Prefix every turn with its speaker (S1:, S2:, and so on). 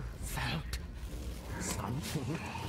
S1: I felt something.